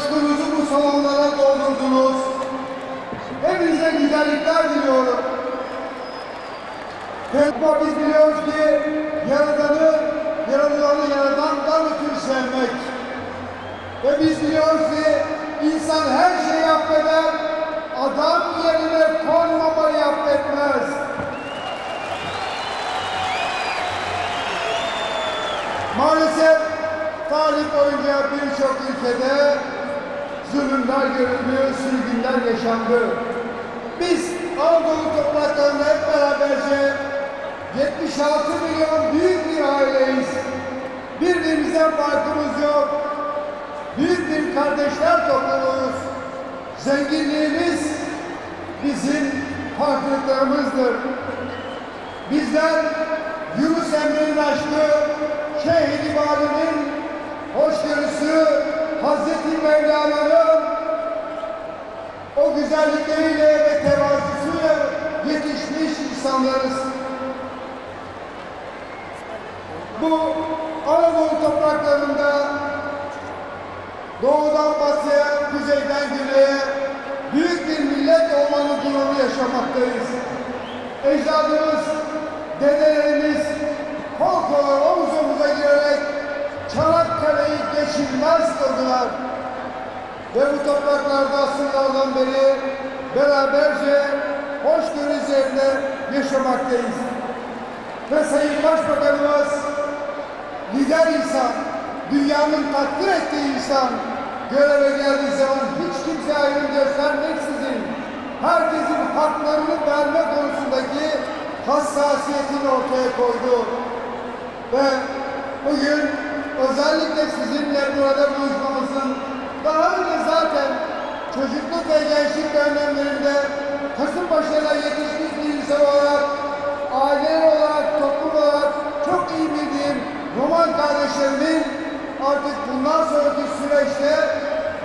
coşkunuzu bu salonlara doldurdunuz. Hepinize güzellikler diliyorum. Ama biz biliyoruz ki Yaradan'ı, Yaradan'ı Yaradan'dan ötürü sevmek. Ve biz biliyoruz ki insan her şeyi affeder, adam yerine konmamayı affetmez. Maalesef tarih boyunca birçok ülkede zulümler görüldü, sürgünler yaşandı. Biz Anadolu topraklarında hep beraberce 76 milyon büyük bir aileyiz. Birbirimizden farkımız yok. Büyük bir kardeşler topluluğuyuz. Zenginliğimiz bizim farklılıklarımızdır. Bizler Yunus Emre'nin aşkı, Şeyh İbali'nin hoşgörüsü, Hazreti Mevlana'nın o güzellikleriyle ve tevazusuyla yetişmiş insanlarız. Bu Anadolu topraklarında doğudan batıya, kuzeyden güneye büyük bir millet olmanın gururu yaşamaktayız. Ecdadımız, dedelerimiz kol kola omuz omuza girerek Çanakkale'yi geçilmez kıldılar. Ve bu topraklarda asırlardan beri beraberce hoşgörü üzerine yaşamaktayız. Ve Sayın Başbakanımız lider insan, dünyanın takdir ettiği insan göreve geldiği zaman hiç kimse ayrım göstermeksizin herkesin haklarını verme konusundaki hassasiyetini ortaya koydu. Ve bugün özellikle sizinle burada buluşmamızın daha önce zaten çocukluk ve gençlik dönemlerinde Kasımpaşa'da yetişmiş bir insan olarak, aile olarak, toplum olarak çok iyi bildiğim Roman kardeşlerimin artık bundan sonraki süreçte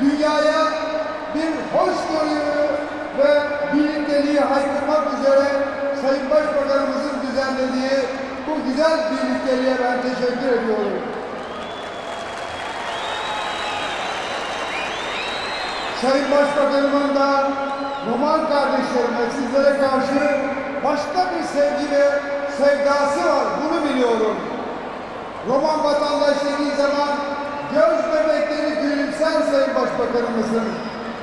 dünyaya bir hoşgörüyü ve birlikteliği haykırmak üzere Sayın Başbakanımızın düzenlediği bu güzel birlikteliğe ben teşekkür ediyorum. Sayın Başbakanımın da Roman kardeşlerime, sizlere karşı başka bir sevgi ve sevdası var. Bunu biliyorum. Roman vatandaş dediği zaman göz bebekleri gülümser Sayın Başbakanımızın.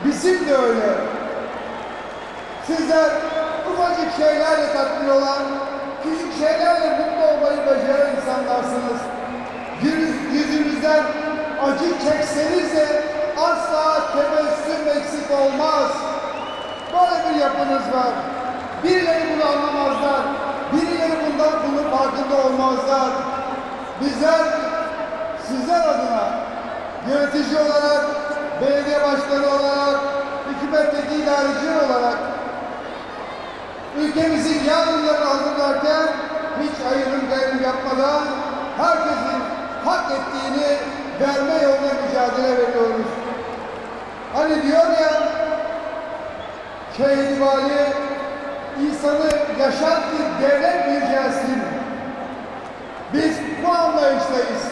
Bizim de öyle. Sizler ufacık şeylerle tatmin olan, küçük şeylerle mutlu olmayı beceren insanlarsınız. Yüz, yüzünüzden acı çekseniz de asla tebessüm eksik olmaz. Böyle bir yapınız var. Birileri bunu anlamazlar. Birileri bundan bunun farkında olmazlar. Bizler sizler adına yönetici olarak, belediye başkanı olarak, hükümetteki idareciler olarak ülkemizin yarınlarını hazırlarken hiç ayrım gayrım yapmadan herkesin hak ettiğini verme yoluna mücadele veriyoruz. Hani diyor ya şehit vali insanı yaşat bir devlet yücelsin. Biz bu anlayıştayız.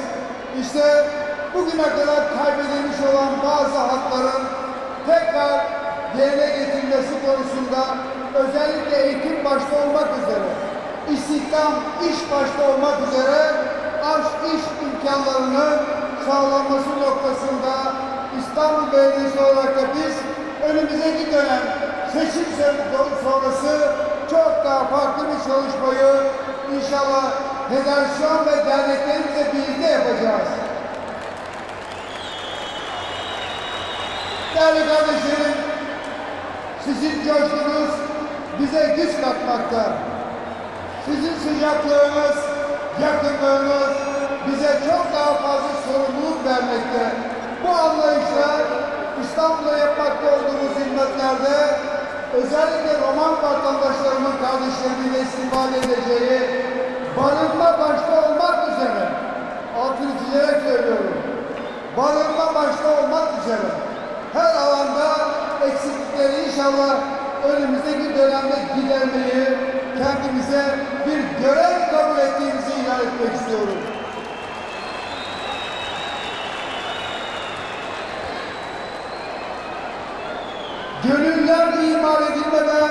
İşte bugüne kadar kaybedilmiş olan bazı hakların tekrar yerine getirilmesi konusunda özellikle eğitim başta olmak üzere, istihdam, iş başta olmak üzere aş iş imkanlarının sağlanması noktasında İstanbul Belediyesi olarak da biz önümüzdeki dönem seçim sonrası çok daha farklı bir çalışmayı inşallah federasyon ve derneklerimizle birlikte yapacağız. Değerli kardeşlerim, sizin coşkunuz bize güç katmakta. Sizin sıcaklığınız, yakınlığınız bize çok daha fazla sorumluluk vermekte. Bu anlayışla İstanbul'da yapmakta olduğumuz hizmetlerde özellikle Roman vatandaşlarımın kardeşlerinin istifade edeceği barınma başta olmak üzere altını çizerek söylüyorum. Barınma başta olmak üzere her alanda eksiklikleri inşallah önümüzdeki dönemde gidermeyi kendimize bir görev kabul ettiğimizi ilan etmek istiyorum. Gönüller imal edilmeden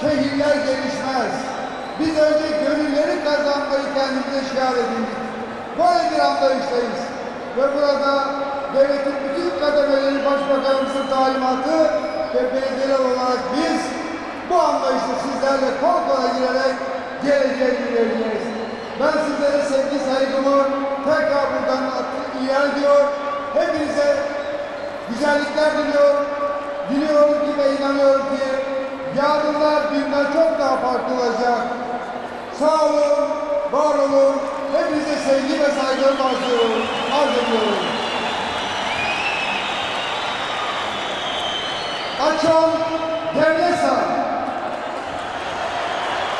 şehirler gelişmez. Biz önce gönülleri kazanmayı kendimize şiar edindik. Böyle bir anlayıştayız. Ve burada devletin bütün kademeleri başbakanımızın talimatı ve belediyeler olarak biz bu anlayışla sizlerle kol kola girerek geleceğe ilerleyeceğiz. Ben sizlere sevgi saygımı tekrar buradan ilan ediyor. Hepinize güzellikler diliyorum. Diliyorum ki ve inanıyorum ki yarınlar dünden çok daha farklı olacak. Sağ olun, var olun. Hepinize sevgi ve saygılarımı arz ediyorum. Arz ediyorum. Açan devlet.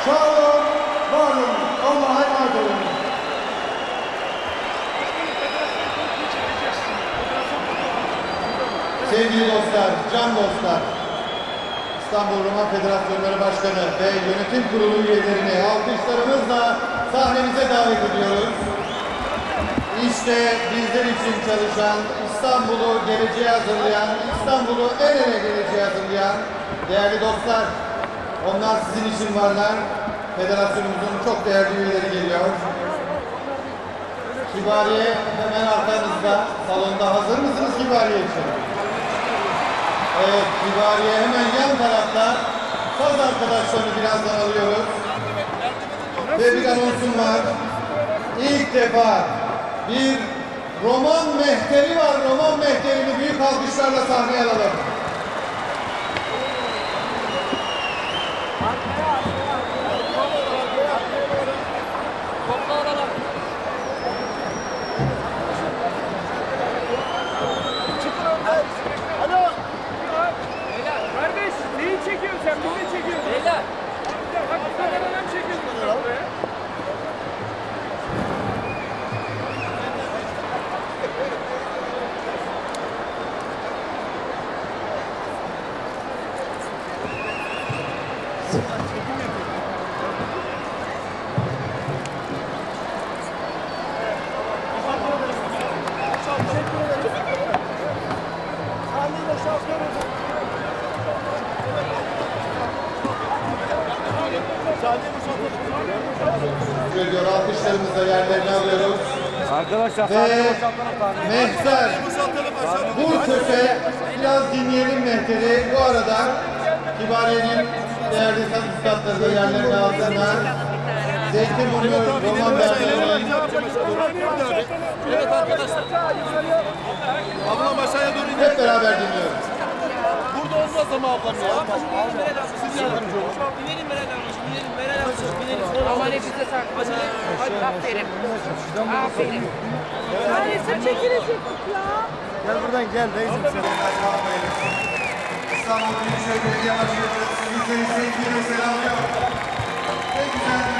Sağ olun, var olun. Allah'a emanet olun. Sevgili dostlar, can dostlar, İstanbul Roman Federasyonları Başkanı ve Yönetim Kurulu üyelerini alkışlarımızla sahnemize davet ediyoruz. İşte bizler için çalışan, İstanbul'u geleceğe hazırlayan, İstanbul'u en ele geleceğe hazırlayan değerli dostlar. Onlar sizin için varlar. Federasyonumuzun çok değerli üyeleri geliyor. Kibariye hemen arkanızda. Salonda hazır mısınız Kibariye için? Evet, Kibariye hemen yan tarafta. Saz arkadaşlarını birazdan alıyoruz. Ve bir anonsum var. İlk defa bir roman mehteri var. Roman mehterini büyük alkışlarla sahneye alalım. Teşekkür ediyor. Alkışlarımızla yerlerini alıyoruz. Arkadaşlar Ve Mehter Burköse biraz dinleyelim Mehter'i. Bu arada Kibariye'nin değerli üstadları da yerlerini alsınlar. Zeytinburnu Roman Derneği'nin Evet arkadaşlar. Ablam aşağıya doğru hep beraber dinliyoruz. Burada olmaz ama ablam ya. Siz yardımcı olun. Binelim Meral ablacığım, binelim Meral ablacığım, binelim. Ama nefise saklasın. Hadi aferin. Aferin. Resim çekilecektik ya. Gel buradan gel reisim sen. İstanbul Büyükşehir Belediye Başkanı sizleri sevgiyle selamlıyor. Ne güzel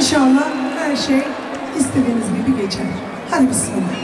İnşallah her şey istediğiniz gibi geçer. Hadi bismillah.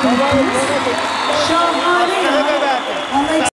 Давай,